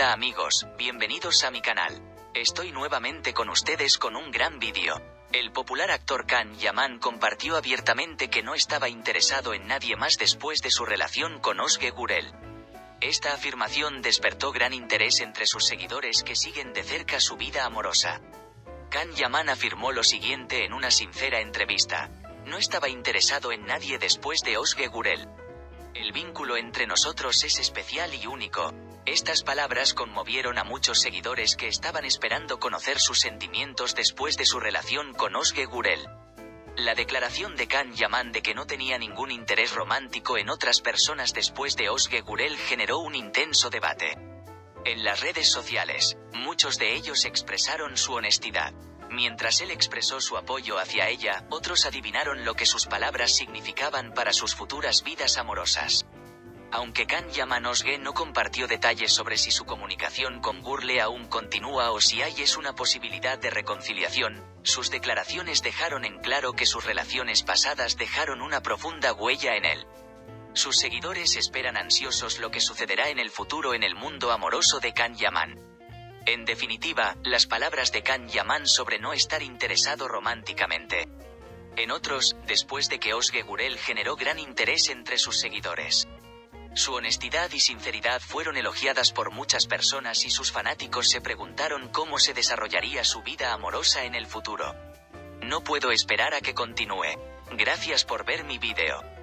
Hola amigos, bienvenidos a mi canal. Estoy nuevamente con ustedes con un gran vídeo. El popular actor Kan Yaman compartió abiertamente que no estaba interesado en nadie más después de su relación con Osge Gurel. Esta afirmación despertó gran interés entre sus seguidores que siguen de cerca su vida amorosa. Kan Yaman afirmó lo siguiente en una sincera entrevista. No estaba interesado en nadie después de Osge Gurel. El vínculo entre nosotros es especial y único. Estas palabras conmovieron a muchos seguidores que estaban esperando conocer sus sentimientos después de su relación con Osge Gurel. La declaración de Kan Yaman de que no tenía ningún interés romántico en otras personas después de Osge Gurel generó un intenso debate. En las redes sociales, muchos de ellos expresaron su honestidad. Mientras él expresó su apoyo hacia ella, otros adivinaron lo que sus palabras significaban para sus futuras vidas amorosas. Aunque Kan Yaman Osge no compartió detalles sobre si su comunicación con Gurle aún continúa o si hay es una posibilidad de reconciliación, sus declaraciones dejaron en claro que sus relaciones pasadas dejaron una profunda huella en él. Sus seguidores esperan ansiosos lo que sucederá en el futuro en el mundo amoroso de Kan Yaman. En definitiva, las palabras de Kan Yaman sobre no estar interesado románticamente. En otros, después de que Osge Gurel generó gran interés entre sus seguidores. Su honestidad y sinceridad fueron elogiadas por muchas personas y sus fanáticos se preguntaron cómo se desarrollaría su vida amorosa en el futuro. No puedo esperar a que continúe. Gracias por ver mi video.